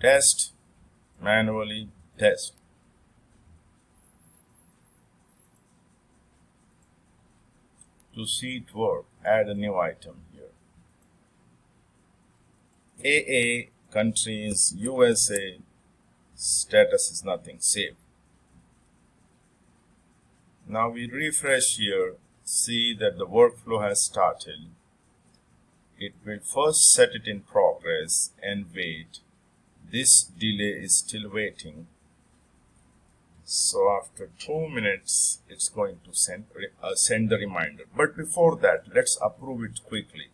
test manually test. To see it work add a new item here. AA countries USA status is nothing save. Now we refresh here see that the workflow has started. It will first set it in progress and wait this delay is still waiting. So after two minutes it's going to send uh, send the reminder. But before that let's approve it quickly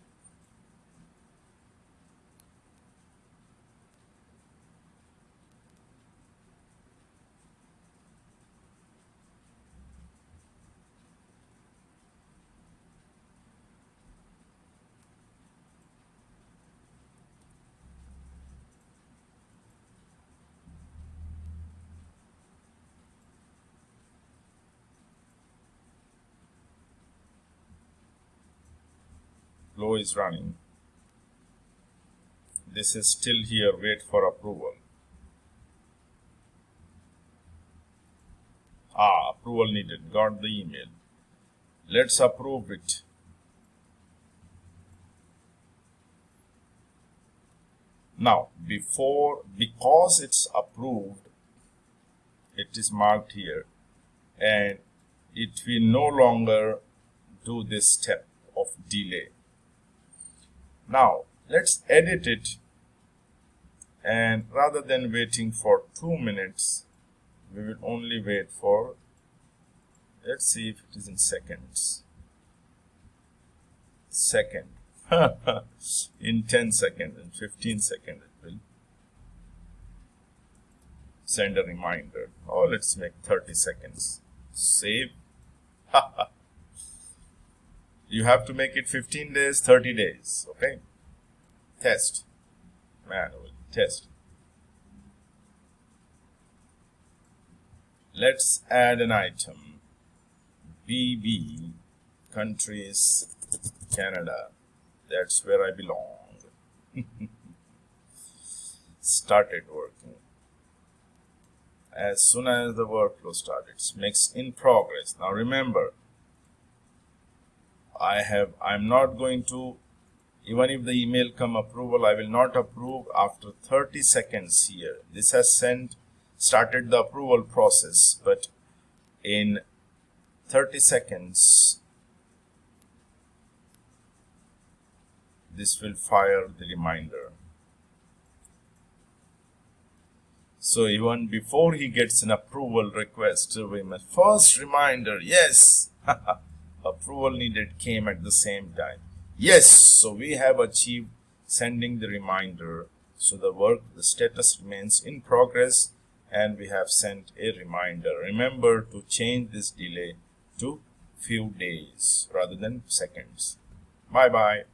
flow is running. This is still here. Wait for approval. Ah approval needed. Got the email. Let's approve it. Now before because it's approved it is marked here and it will no longer do this step of delay now let's edit it and rather than waiting for two minutes we will only wait for let's see if it is in seconds. Second. In 10 seconds and 15 seconds it will send a reminder. Oh let's make 30 seconds. Save you have to make it 15 days 30 days okay? Test. Manual oh, test. Let's add an item. BB countries Canada. That's where I belong. Started working. As soon as the workflow started it's makes in progress. Now remember I have I'm not going to even if the email come approval I will not approve after 30 seconds here. This has sent started the approval process but in 30 seconds this will fire the reminder. So even before he gets an approval request we must first reminder yes approval needed came at the same time. Yes, so we have achieved sending the reminder. So the work, the status remains in progress and we have sent a reminder. Remember to change this delay to few days rather than seconds. Bye bye.